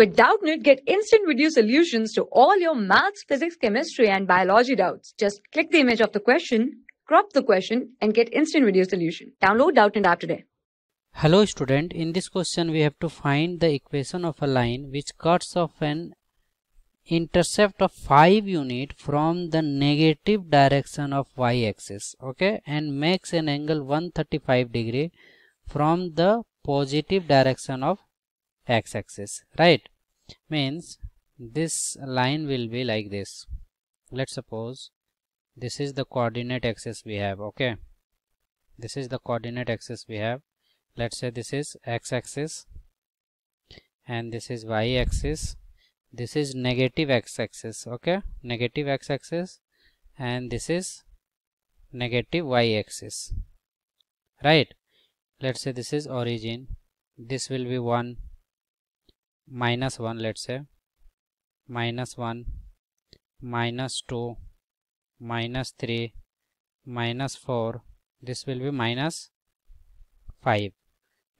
With Doubtnut, get instant video solutions to all your maths, physics, chemistry, and biology doubts. Just click the image of the question, crop the question, and get instant video solution. Download Doubtnut app today. Hello student, in this question we have to find the equation of a line which cuts off an intercept of 5 unit from the negative direction of y-axis okay and makes an angle 135 degree from the positive direction of x-axis right means this line will be like this. Let's suppose this is the coordinate axis we have okay? This is the coordinate axis we have. Let's say this is x-axis and this is y-axis this is negative x-axis okay? Negative x-axis and this is negative y-axis right? Let's say this is origin. This will be 1 minus 1 let's say. Minus 1 minus 2 minus 3 minus 4 this will be minus 5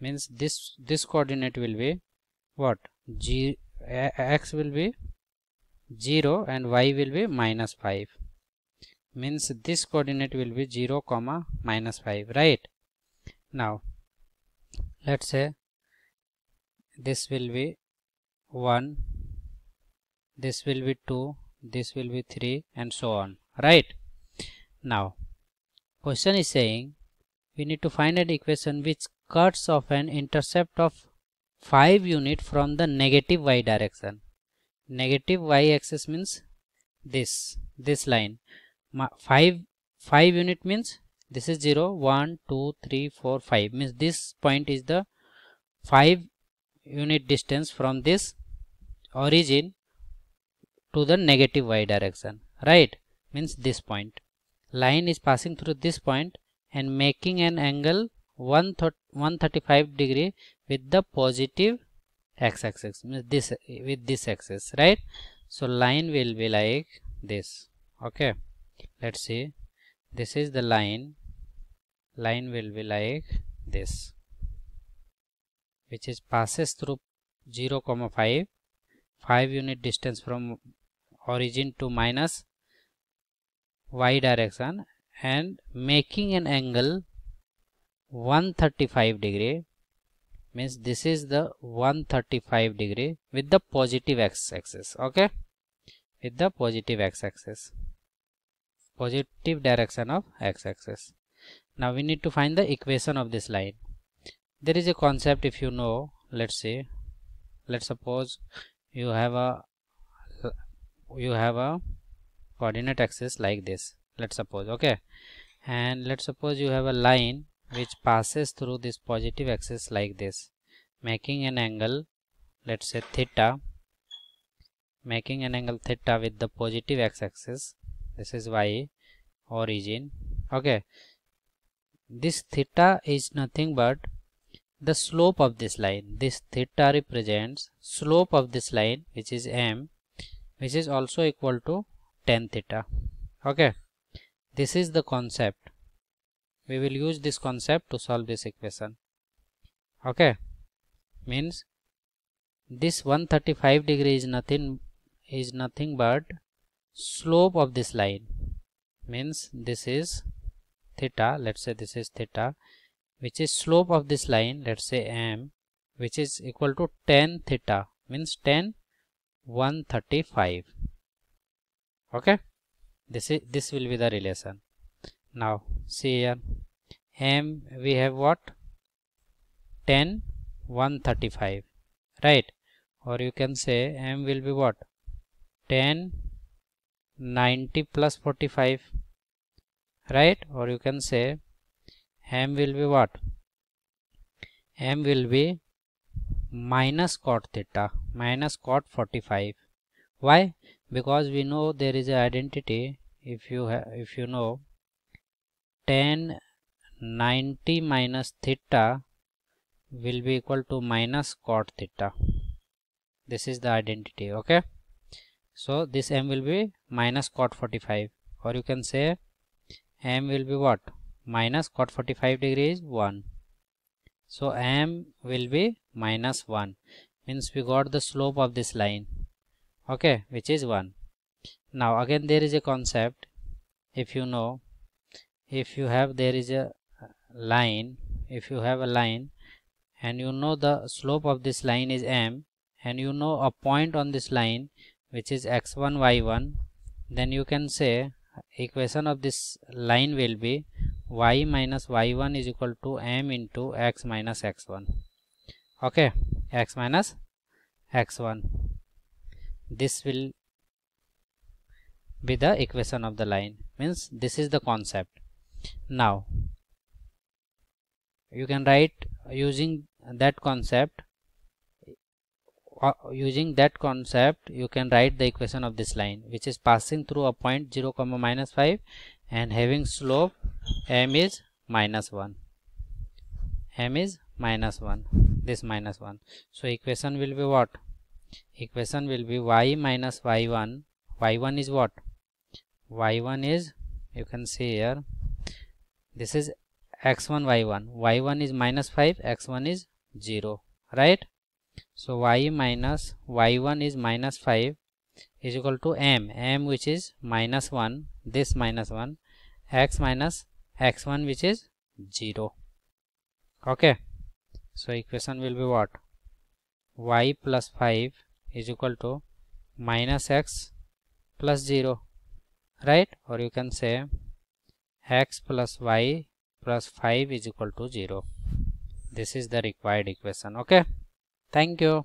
means this this coordinate will be what? G x will be 0 and y will be minus 5 means this coordinate will be 0 comma minus 5 right? Now let's say this will be 1 this will be 2 this will be 3 and so on right? Now question is saying we need to find an equation which cuts off an intercept of 5 unit from the negative y direction. Negative y axis means this this line. 5 5 unit means this is 0 1 2 3 4 5 means this point is the 5 unit distance from this origin to the negative y direction right? Means this point. Line is passing through this point and making an angle 135 degree with the positive x-axis means this with this axis right? So line will be like this okay? Let's see. This is the line. Line will be like this which is passes through 0 comma 5 5 unit distance from origin to minus y direction and making an angle 135 degree means this is the 135 degree with the positive x-axis okay? With the positive x-axis positive direction of x-axis now we need to find the equation of this line. There is a concept if you know let's say let's suppose you have a you have a coordinate axis like this. Let's suppose okay. And let's suppose you have a line which passes through this positive axis like this making an angle let's say theta making an angle theta with the positive x-axis this is y origin okay. This theta is nothing but the slope of this line. This theta represents slope of this line which is m which is also equal to tan theta. Okay. This is the concept. We will use this concept to solve this equation. Okay. Means this 135 degree is nothing is nothing but slope of this line. Means this is theta. Let's say this is theta which is slope of this line let's say m which is equal to tan theta means tan 135 okay? This is this will be the relation. Now see here. M we have what? tan 135 right? Or you can say m will be what? tan 90 plus 45 right? Or you can say m will be what? M will be minus cot theta minus cot 45 why? Because we know there is a identity if you if you know tan 90 minus theta will be equal to minus cot theta. This is the identity okay? So this m will be minus cot 45 or you can say m will be what minus cot 45 degree is 1 so m will be minus 1 means we got the slope of this line. Okay which is 1 now again there is a concept. If you know if you have there is a line if you have a line and you know the slope of this line is m and you know a point on this line which is x1 y1 then you can say equation of this line will be y minus y1 is equal to m into x minus x1 okay x minus x1 this will be the equation of the line. Means this is the concept. Now you can write using that concept uh, using that concept you can write the equation of this line which is passing through a point 0 comma minus 5 and having slope m is minus 1 m is minus 1 this minus 1 so equation will be what? Equation will be y minus y1 y1 is what? y1 is you can see here this is x1 y1 y1 is minus 5 x1 is 0 right? So y minus y1 is minus 5 is equal to m. m which is minus 1 this minus 1 x minus x1 which is 0 okay. So equation will be what? y plus 5 is equal to minus x plus 0 right? Or you can say x plus y plus 5 is equal to 0 this is the required equation. Okay. Thank you